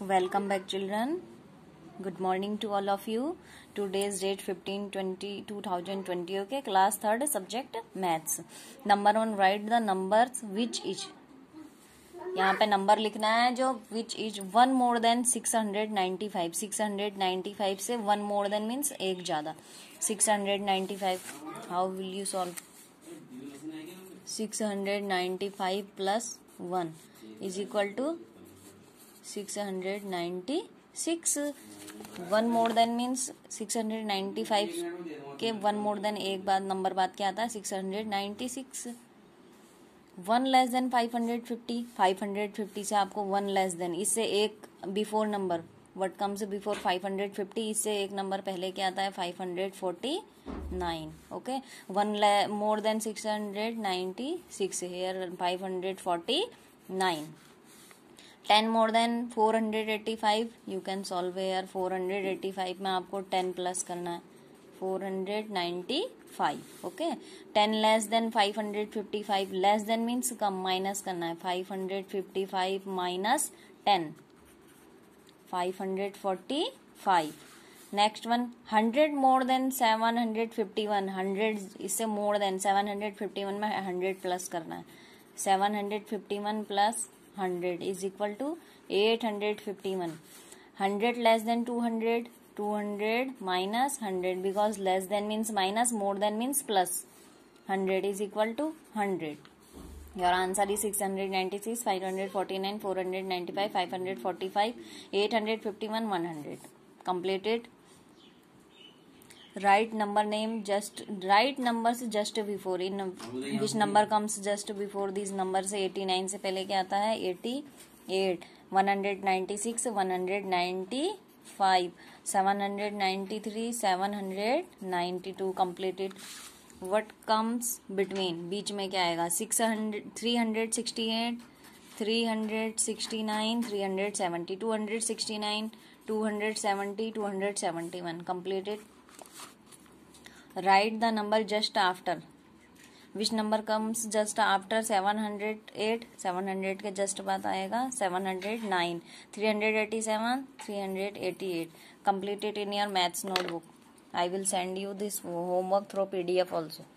welcome back, children. Good morning to all of you. Today's date 15 20 2020 okay? Class third, subject, maths. Number one, write the numbers, which is. यहाँ पे number लिखना है जो which is one more than six hundred ninety five six hundred ninety five से one more than means एक ज़्यादा. Six hundred ninety five how will you solve six hundred ninety five plus one is equal to six hundred ninety six one more than means six hundred ninety five के one more than एक बाद number बाद क्या आता है? Six hundred ninety six. One less than five hundred fifty, five hundred fifty से आपको one less than, इससे एक before number what comes before five hundred fifty इससे एक नंबर पहले क्या आता है? Five hundred forty nine okay one more than six hundred ninety six here five hundred forty nine ten more than four hundred eighty five, you can solve here four hundred eighty five में आपको ten plus करना है। Four hundred ninety five, okay? Ten less than five hundred fifty five, less than means कम, minus करना है। Five hundred fifty five minus ten, five hundred forty five. Next one, hundred more than seven hundred fifty one, hundred इससे more than seven hundred fifty one में hundred plus करना है। Seven hundred fifty one plus 100 is equal to 851 100 less than 200 200 minus 100 because less than means minus more than means plus. 100 is equal to 100 your answer is 696 549 495 545 851 100 completed write number name just, write number से just before, in which number comes just before this number से eighty nine से पहले क्या आता है? Eighty eight, one hundred ninety six, one hundred ninety five, seven hundred ninety three, seven hundred ninety two completed what comes between बीच में क्या आएगा? Six hundred, three hundred sixty eight, three hundred sixty nine, three hundred seventy, two hundred sixty nine 270 271 completed write the number just after के just बाद आएगा seven hundred nine three hundred eighty seven three hundred eighty eight completed in your maths notebook i will send you this homework through pdf also